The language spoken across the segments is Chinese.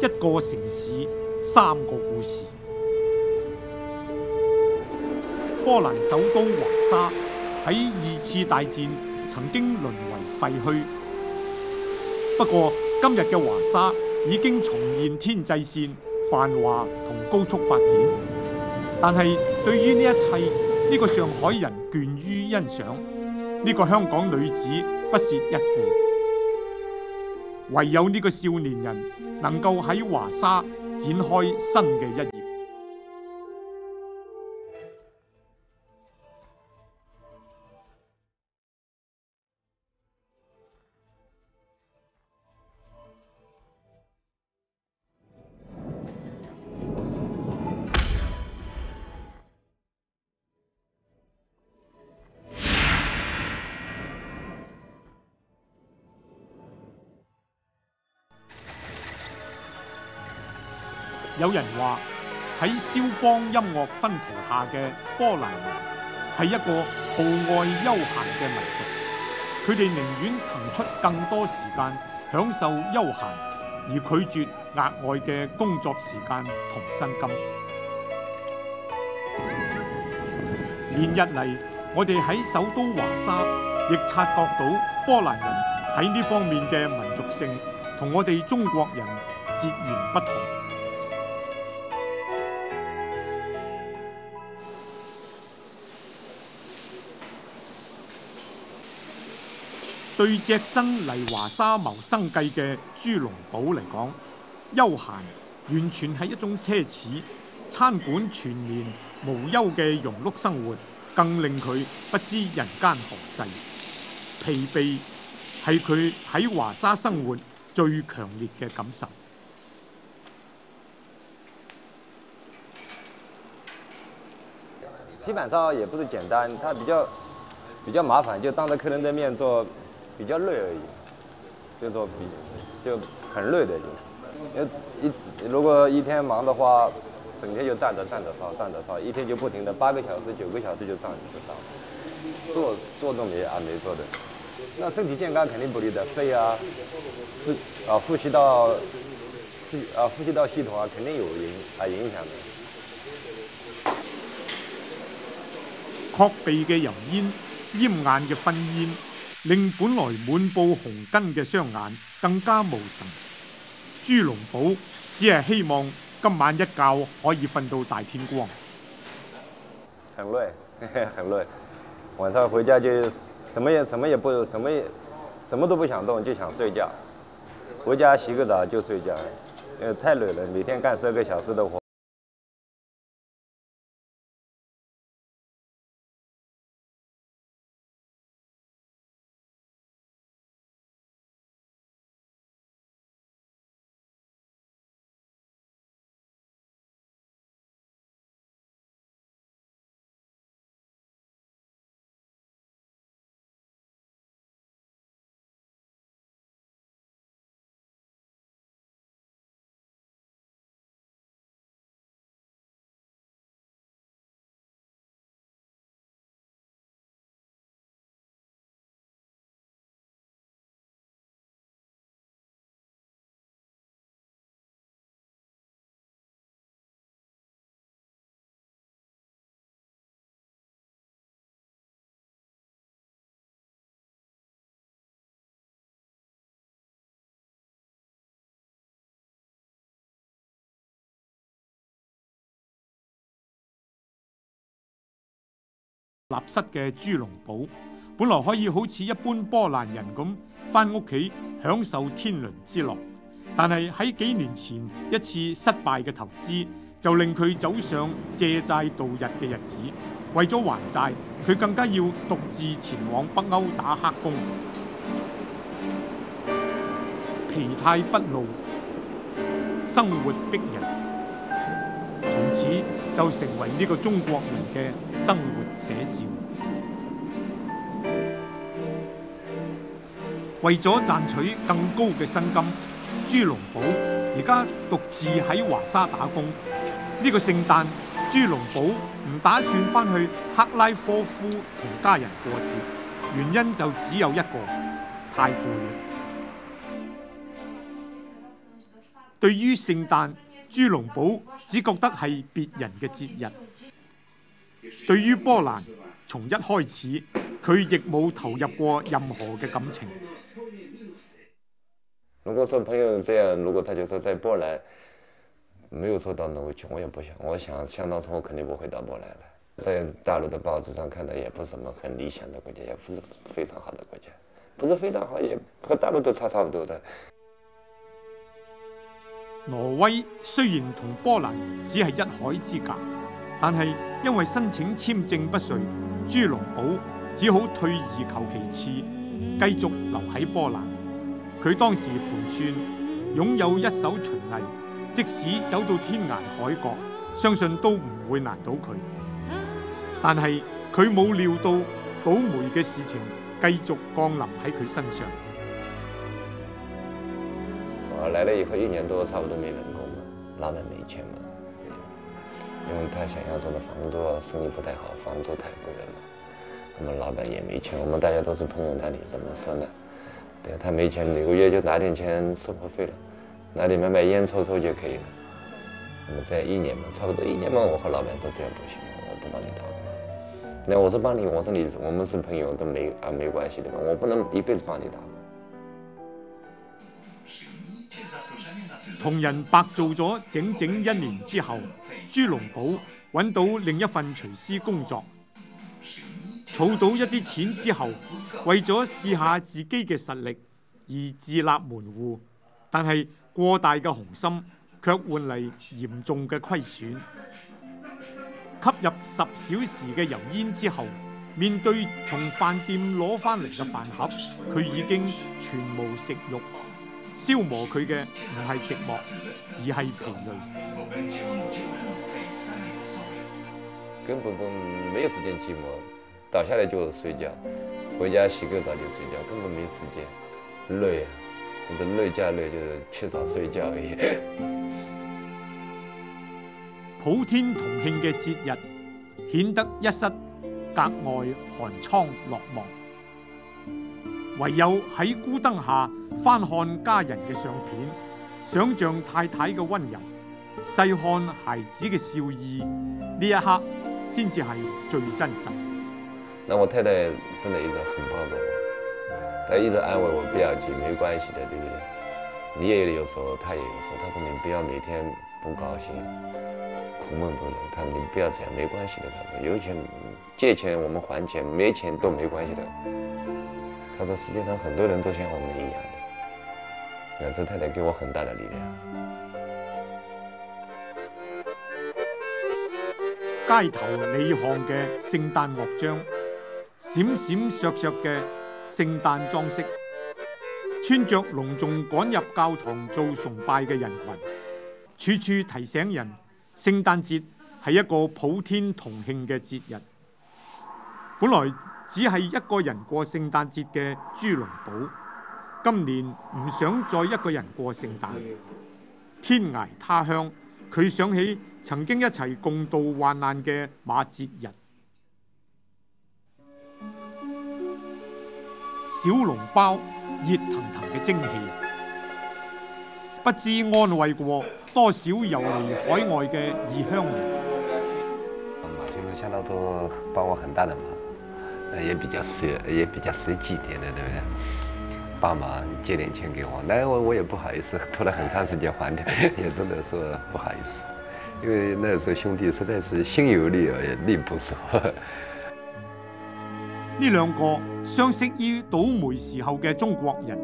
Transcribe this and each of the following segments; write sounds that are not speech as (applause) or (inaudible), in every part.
一個城市三個故事。波蘭首都華沙喺二次大戰曾經淪為廢墟，不過今日嘅華沙已經重現天際線、繁華同高速發展。但係對於呢一切，呢個上海人倦於欣賞，呢個香港女子不屑一顧，唯有呢个少年人能够喺华沙展开新嘅一。有人話喺肖邦音樂薰陶下嘅波蘭人係一個酷愛休閒嘅民族，佢哋寧願騰出更多時間享受休閒，而拒絕額外嘅工作時間同薪金。連日嚟，我哋喺首都華沙亦察覺到波蘭人喺呢方面嘅民族性同我哋中國人截然不同。對隻身嚟華沙謀生計嘅朱龍寶嚟講，休閒完全係一種奢侈。餐館全年無休嘅庸碌生活，更令佢不知人間何世。疲憊係佢喺華沙生活最強烈嘅感受。基本上也不是簡單，它比較比較麻煩，就當着客人的面做。比较累而已，就说比就很累的就，一如果一天忙的话，整天就站着站着烧站着烧，一天就不停的八个小时九个小时就站着烧，坐坐都没啊没坐的，那身体健康肯定不利的，肺啊，呼啊呼吸道，呼啊呼吸道系统啊肯定有影啊影响的。撲鼻嘅油煙，奄眼嘅燻煙。令本来滿布紅筋嘅雙眼更加無神。朱龍寶只係希望今晚一覺可以瞓到大天光。很累，(laughs) 很累。晚上回家就什麼也什麼也不什麼也什麼都不想動，就想睡覺。回家洗個澡就睡覺，因為太累了，每天幹十二個小時的活。立室嘅朱龍寶，本來可以好似一般波蘭人咁返屋企享受天倫之樂，但係喺幾年前一次失敗嘅投資，就令佢走上借債度日嘅日子。為咗還債，佢更加要獨自前往北歐打黑工，疲態不露，生活逼人。從此就成為呢個中國人嘅生活寫照。為咗賺取更高嘅薪金，朱龍寶而家獨自喺華沙打工。呢個聖誕，朱龍寶唔打算翻去克拉科夫同家人過節，原因就只有一個，太攰。對於聖誕，朱龍寶只覺得係別人嘅節日。對於波蘭，從一開始佢亦冇投入過任何嘅感情。如果說朋友這樣，如果他就說在波蘭沒有說到挪威去，我也不想。我想想當初我肯定不會到波蘭來。在大陸的報紙上看到，也不是什麼很理想的國家，也不是非常好的國家，不是非常好，也和大陸都差差不多的。挪威雖然同波蘭只係一海之隔，但係因為申請簽證不遂，朱龍寶只好退而求其次，繼續留喺波蘭。佢當時盤算擁有一手巡藝，即使走到天涯海角，相信都唔會難倒佢。但係佢冇料到倒霉嘅事情繼續降臨喺佢身上。我來了以後一年多，差不多沒人工，老闆沒錢嘛，因为他想象中的房租生意不太好，房租太贵了嘛。咁麼老板也没钱，我们大家都是朋友，那你怎么说呢？对，他没钱，每个月就拿点钱生活费了，拿点买买烟抽抽就可以了。咁麼這一年嘛，差不多一年嘛，我和老板说这样不行，我不帮你打工。那我说帮你，我说你，我们是朋友，都没啊没关系对吧，我不能一辈子帮你打工。同人白做咗整整一年之後，朱龙宝揾到另一份廚師工作，儲到一啲錢之後，為咗試下自己嘅實力而自立門戶，但係過大嘅雄心卻換嚟嚴重嘅虧損。吸入十小時嘅油煙之後，面對從飯店攞翻嚟嘅飯盒，佢已經全無食慾。消磨佢嘅唔係寂寞，而係疲累。根本不沒有時間寂寞，倒下來就睡覺，回家洗個澡就睡覺，根本沒時間。累啊，這累加累就是缺少睡覺而已。普天同慶嘅節日，顯得一室格外寒窗落寞。唯有喺孤燈下翻看家人嘅相片，想象太太嘅温柔，細看孩子嘅笑意，呢一刻先至係最真實。那我太太真的一直很幫助我，她一直安慰我，不要緊，沒關係的，對不對？你也有時候，她也有時候，她说你不要每天不高兴，苦悶不能，她說你不要這樣，沒關係的。她说有錢借錢我們還錢，沒錢都沒關係的。他说：世界上很多人都像我们一樣的。那這太太給我很大的力量。街頭李巷嘅聖誕樂章，閃閃爍爍嘅聖誕裝飾，穿着隆重趕入教堂做崇拜嘅人群，處處提醒人，聖誕節係一個普天同慶嘅節日。本來。只係一個人過聖誕節嘅朱龍寶，今年唔想再一個人過聖誕。天涯他鄉，佢想起曾經一齊共度患難嘅馬節日。小籠包熱騰騰嘅蒸汽，不知安慰過多少遊離海外嘅異鄉人。馬先生都幫我很大的忙。也比较实，也比較實際點的，对不对？帮忙借点钱给我，那我我也不好意思拖了很长时间还掉，(laughs) 也真的是不好意思，因为那时候兄弟实在是心有力而力不足。(laughs) 呢两个相识于倒霉时候嘅中国人，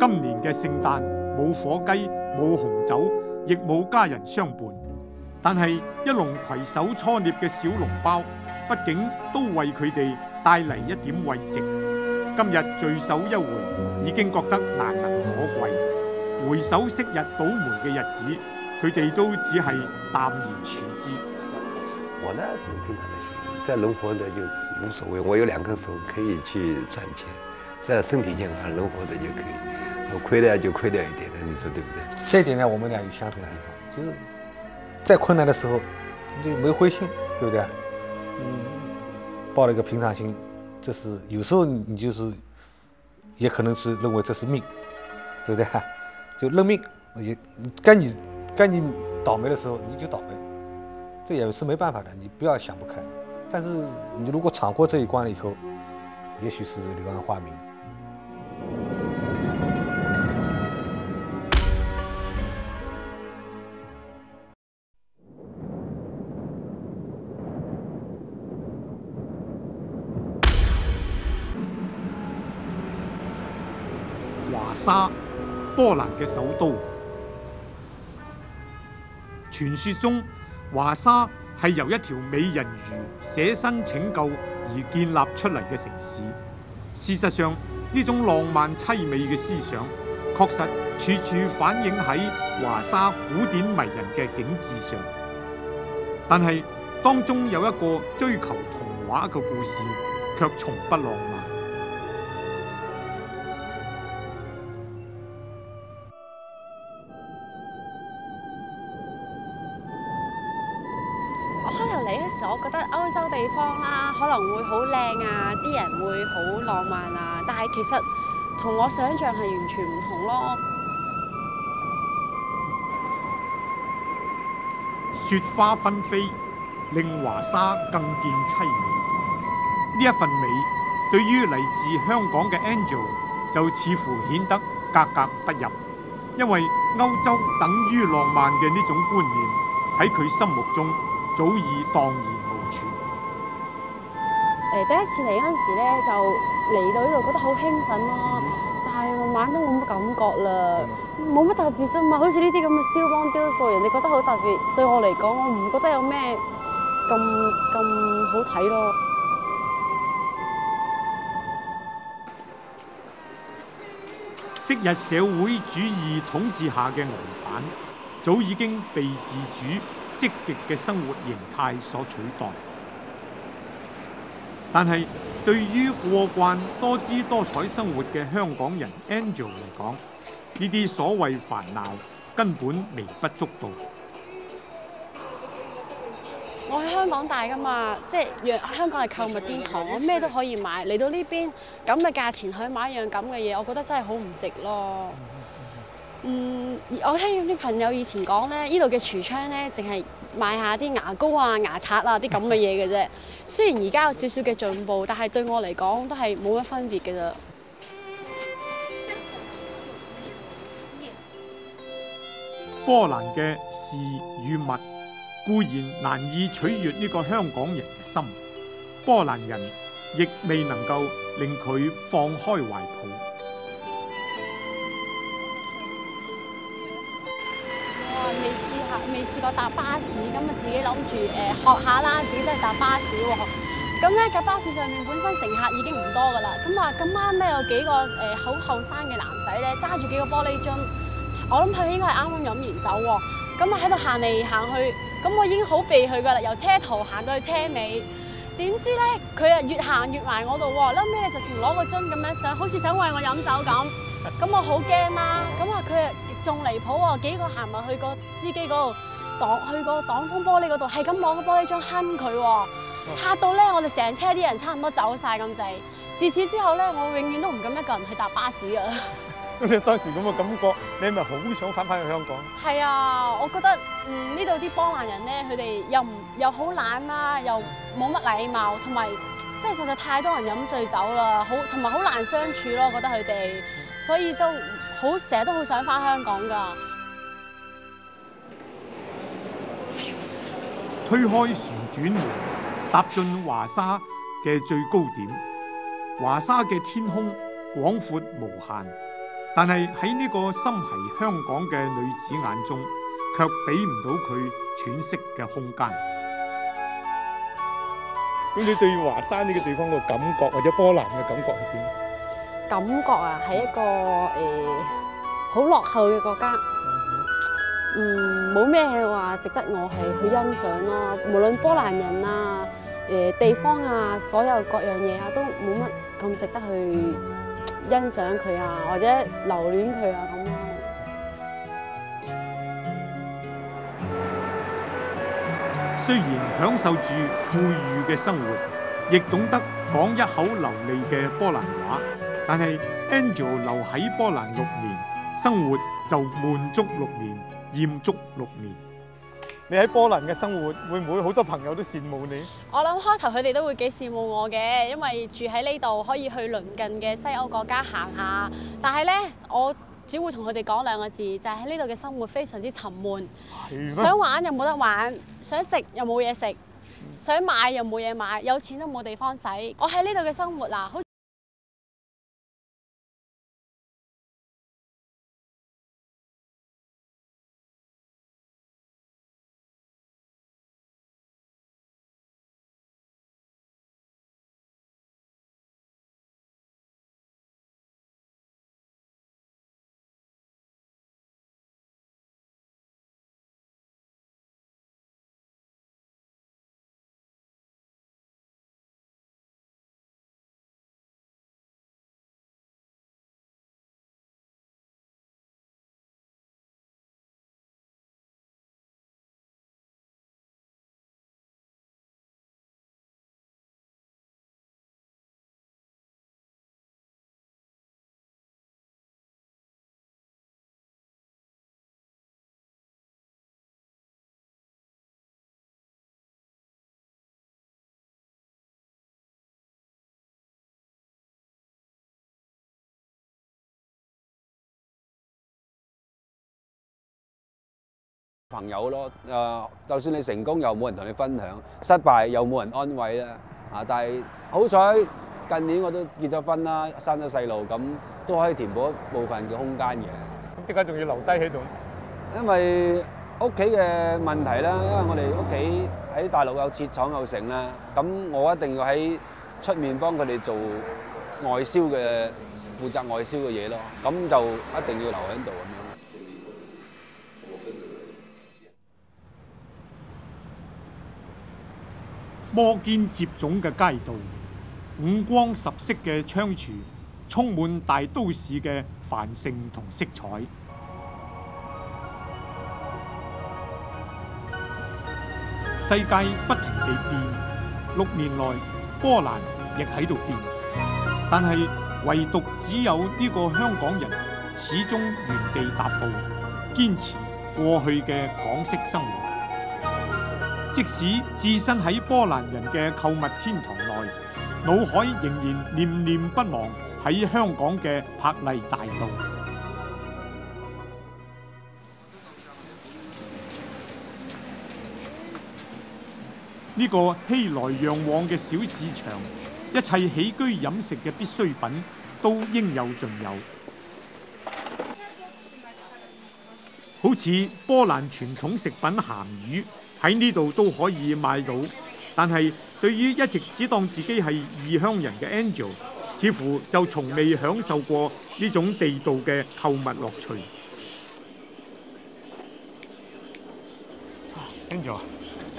今年嘅圣诞冇火鸡、冇红酒，亦冇家人相伴，但系一笼携手创捏嘅小笼包，毕竟都为佢哋。帶嚟一點慰藉。今日聚首一回，已經覺得難能可貴。回首昔日倒霉嘅日子，佢哋都只係淡然處之。我呢是平常的心，在能活的就無所謂。我有兩個手可以去賺錢，只要身體健康，能活的就可以。我虧掉就虧掉一點的，你說對不對？這一點呢，我們倆有相同的地方，就是在困難的時候就沒灰心，對不對？嗯。抱了一个平常心，这是有时候你就是，也可能是认为这是命，对不对？(laughs) 就认命也该你该你倒霉的时候你就倒霉，这也是没办法的，你不要想不开。但是你如果闯过这一关了以后，也许是柳暗花明。波兰嘅首都。传说中，华沙系由一条美人鱼舍身拯救而建立出嚟嘅城市。事实上，呢种浪漫凄美嘅思想，确实处处反映喺华沙古典迷人嘅景致上。但系当中有一个追求童话嘅故事，却从不浪漫。啦，可能會好靚啊，啲人會好浪漫啊，但係其實同我想象係完全唔同咯。雪花紛飛，令華沙更見凄美。呢一份美，對於嚟自香港嘅 Angel 就似乎顯得格格不入，因為歐洲等於浪漫嘅呢種觀念喺佢心目中早已蕩然。誒第一次嚟嗰陣時咧，就嚟到呢度覺得好興奮咯，但係慢慢都冇乜感覺啦，冇乜特別啫嘛。好似呢啲咁嘅肖邦雕塑，人哋覺得好特別，對我嚟講，我唔覺得有咩咁咁好睇咯。昔日社會主義統治下嘅牛板，早已經被自主積極嘅生活形態所取代。但係對於過慣多姿多彩生活嘅香港人 Angel 嚟講，呢啲所謂煩惱根本微不足道。我喺香港大㗎嘛，即係香港係購物天堂，我咩都可以買。嚟到呢邊咁嘅價錢去買一樣咁嘅嘢，我覺得真係好唔值咯。嗯，我聽啲朋友以前講咧，呢度嘅櫥窗咧，淨係賣下啲牙膏啊、牙刷啊啲咁嘅嘢嘅啫。雖然而家有少少嘅進步，但係對我嚟講都係冇乜分別嘅咋。波蘭嘅事與物固然難以取悅呢個香港人嘅心，波蘭人亦未能夠令佢放開懷抱。試過搭巴士，咁啊自己諗住誒學下啦，自己真係搭巴士喎。咁咧架巴士上面本身乘客已經唔多噶啦，咁啊咁啱咧有幾個誒好後生嘅男仔咧揸住幾個玻璃樽，我諗佢應該係啱啱飲完酒喎，咁啊喺度行嚟行去，咁我已經好避佢噶啦，由車頭行到去車尾，點知咧佢啊越行越埋我度喎，後尾咧直情攞個樽咁樣想，好似想喂我飲酒咁，咁我好驚啦，咁啊佢啊仲離譜喎，幾個行埋去個司機嗰度。擋去個擋風玻璃嗰度，係咁攞個玻璃樽坑佢喎。嚇到咧，我哋成車啲人差唔多走晒咁滯。自此之後咧，我永遠都唔敢一個人去搭巴士噶啦。(laughs) 咁你當時咁嘅感覺，你係咪好想翻返去香港？係啊，我覺得嗯呢度啲波蘭人咧，佢哋又唔又好懶啦，又冇乜禮貌，同埋即係實在太多人飲醉酒啦，好同埋好難相處咯，我覺得佢哋，所以就好成日都好想翻香港㗎。推開旋轉門，踏進華沙嘅最高點。華沙嘅天空廣闊無限，但係喺呢個心系香港嘅女子眼中，卻俾唔到佢喘息嘅空間。咁你對華沙呢個地方嘅感覺，或者波蘭嘅感覺係點？感覺啊，係一個誒好、落後嘅國家，嗯，冇咩話值得我係去欣賞咯。無論波蘭人啊、誒、地方啊，所有各樣嘢啊，都冇乜咁值得去欣賞佢啊，或者留戀佢啊咁咯。雖然享受住富裕嘅生活，亦懂得講一口流利嘅波蘭話，但係 Angel 留喺波蘭六年，生活就悶足六年，厭足六年。你喺波蘭嘅生活，會唔會好多朋友都羨慕你？我諗開頭佢哋都會幾羨慕我嘅，因為住喺呢度可以去鄰近嘅西歐國家行下。但係呢，我只會同佢哋講兩個字，就係喺呢度嘅生活非常之沉悶。想玩又冇得玩，想食又冇嘢食，想買又冇嘢買，有錢都冇地方使。我喺呢度嘅生活啊，好朋友咯，誒、就算你成功又冇人同你分享，失敗又冇人安慰啦，啊！但係好彩近年我都結咗婚啦，生咗細路，咁都可以填補一部分嘅空間嘅。咁點解仲要留低喺度？因為屋企嘅問題啦，因為我哋屋企喺大陸有設廠有成啦，咁我一定要喺出面幫佢哋做外銷嘅，負責外銷嘅嘢咯，咁就一定要留喺度咁樣。摩肩接踵嘅街道，五光十色嘅窗廚，充滿大都市嘅繁盛同色彩。世界不停地變，六年來波蘭亦喺度變，但係唯獨只有呢個香港人始終原地踏步，堅持過去嘅港式生活。即使置身喺波兰人嘅購物天堂內，腦海仍然念念不忘喺香港嘅柏麗大道。呢個熙來攘往嘅小市場，一切起居飲食嘅必需品都應有盡有。好似波蘭傳統食品鹹魚喺呢度都可以買到，但係對於一直只當自己係異鄉人嘅 Angel，似乎就從未享受過呢種地道嘅購物樂趣。Angel，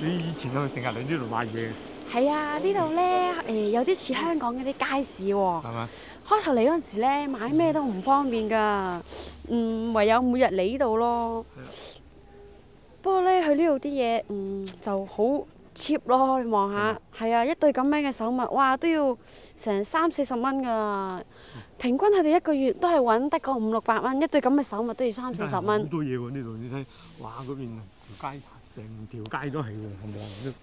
你以前係咪成日嚟呢度買嘢？係啊，呢度咧誒有啲似香港嗰啲街市喎、係嘛？開頭嚟嗰陣時咧，買咩都唔方便㗎，嗯，唯有每日嚟呢度咯。不過咧，佢呢度啲嘢，嗯，就好 cheap 咯。你望下，係啊，一對咁樣嘅手物，哇，都要成三四十蚊㗎。平均佢哋一個月都係揾得個五六百蚊，一對咁嘅手物都要三四十蚊好蚊。多嘢喎！呢度你睇，哇！嗰邊條街成條街都係喎，係咪啊？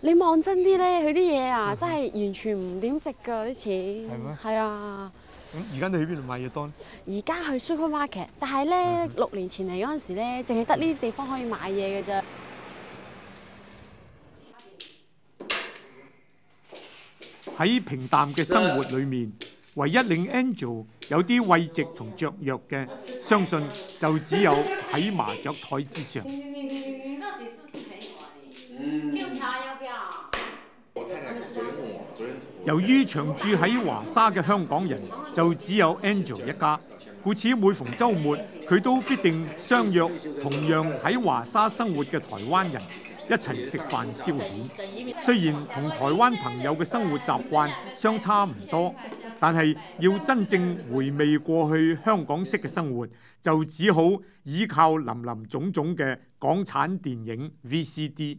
你望真啲咧，佢啲嘢啊，真係完全唔點值㗎啲錢。係咩係啊。咁而家你去邊度買嘢多呢？而家去 supermarket，但係咧六年前嚟嗰陣時咧，淨係得呢啲地方可以買嘢嘅啫。喺平淡嘅生活裏面，唯一令 Angel 有啲慰藉同雀躍嘅，相信就只有喺麻雀台之上。你你你你你到底是不是很有啊你？六條要不要？由於長住喺華沙嘅香港人就只有 Angel 一家，故此每逢週末佢都必定相約同樣喺華沙生活嘅台灣人一齊食飯消遣。雖然同台灣朋友嘅生活習慣相差唔多，但係要真正回味過去香港式嘅生活，就只好依靠林林種種嘅港產電影 VCD。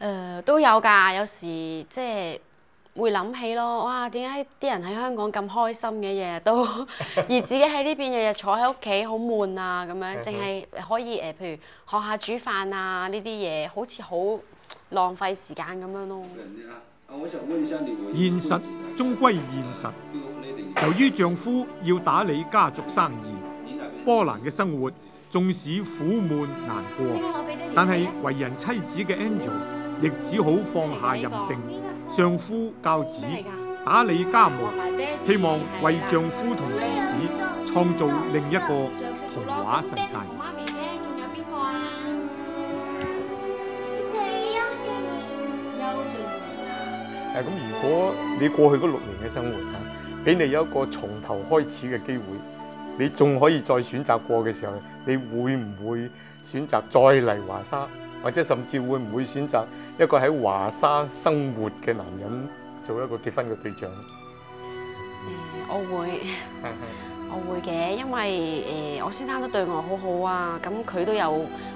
誒、都有㗎，有時即係會諗起咯，(laughs) 哇！點解啲人喺香港咁開心嘅，日日都，(laughs) 而自己喺呢邊日日坐喺屋企好悶啊咁樣，淨係可以誒、譬如學下煮飯啊呢啲嘢，好似好浪費時間咁樣咯。現實終歸現實。由於丈夫要打理家族生意，波蘭嘅生活縱使苦悶難過，但係為人妻子嘅 Angel 亦只好放下任性，相夫教子，打理家務，希望為丈夫同兒子創造另一個童話世界。媽咪，仲有邊個啊？誒咁，如果你過去嗰六年嘅生活啊，俾你有一個從頭開始嘅機會，你仲可以再選擇過嘅時候，你會唔會選擇再嚟華沙，或者甚至會唔會選擇一個喺華沙生活嘅男人做一個結婚嘅對象？誒、我會。(laughs) 我會嘅，因為誒、我先生都對我好好啊，咁佢都有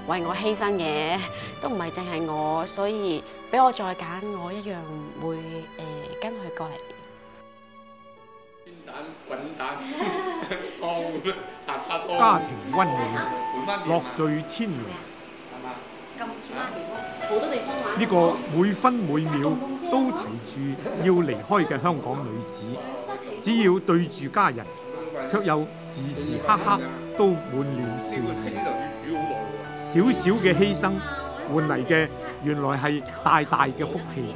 為我犧牲嘅，都唔係淨係我，所以俾我再揀，我一樣會誒、跟佢過嚟蛋滚蛋。(laughs) (laughs) 家庭温暖，樂聚天倫。好多地方玩。呢個每分每秒都提住要離開嘅香港女子，只要對住家人，卻又時時刻刻都滿臉笑容。小小嘅犧牲換嚟嘅，原來係大大嘅福氣。